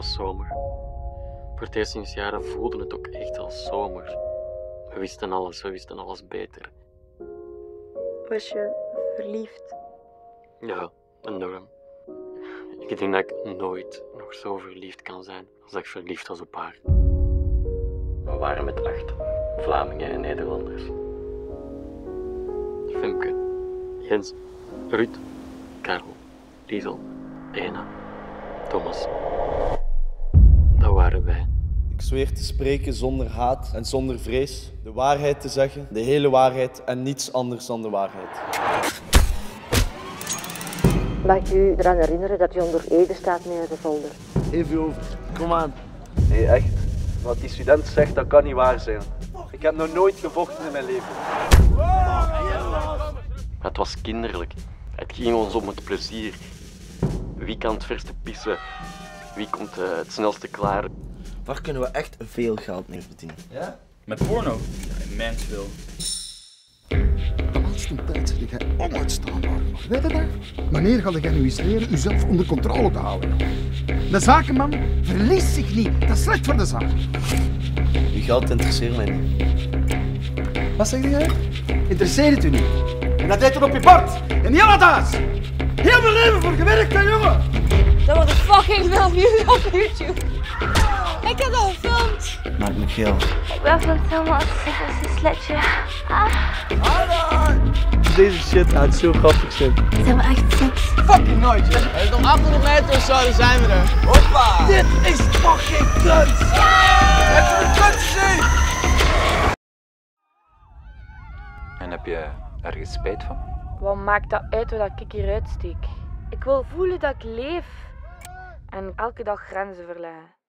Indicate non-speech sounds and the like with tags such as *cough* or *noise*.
was zomer. Voor het eerst sinds jaren voelde het ook echt als zomer. We wisten alles, we wisten alles beter. Was je verliefd? Ja, enorm. Ik denk dat ik nooit nog zo verliefd kan zijn als dat ik verliefd was op haar. We waren met acht Vlamingen en Nederlanders. Femke, Jens, Ruud, Karel, Liesel, Ena, Thomas. Dat waren wij. Ik zweer te spreken zonder haat en zonder vrees. De waarheid te zeggen, de hele waarheid en niets anders dan de waarheid. Mag ik u eraan herinneren dat u onder Ede staat, meneer de Volder? Even over, kom aan. Nee, echt. Wat die student zegt, dat kan niet waar zijn. Ik heb nog nooit gevochten in mijn leven. Het was kinderlijk. Het ging ons om het plezier. Wie kan het verste pissen? Wie komt eh, het snelste klaar? Waar kunnen we echt veel geld mee verdienen? Met porno? Ja, in Mansville. De laatste tijd zit jij onuitstaanbaar. Weet je dat? Wanneer ga jij nu eens leren jezelf onder controle te houden? De zakenman verliest zich niet. Dat is slecht voor de zaak. Uw geld interesseert mij niet. Wat zeg jij? Interesseert het u niet? En dat deed er op je bord. En niet thuis. Heel mijn leven voor gewerkt, hè, jongen. Dat wordt fucking veel views *laughs* op YouTube. Ik heb dat gefilmd. Maak me geel. Ik ben van helemaal als een sletje. Deze shit gaat zo grappig zijn. Zijn we echt seks? Fucking nooit, hè. Nog 800 meter of zo, dan zijn we er. Hoppa. Dit is fucking kunst. Het is kunst, En heb je ergens spijt van? Wat maakt dat uit wat ik hieruit steek? Ik wil voelen dat ik leef. En elke dag grenzen verleggen.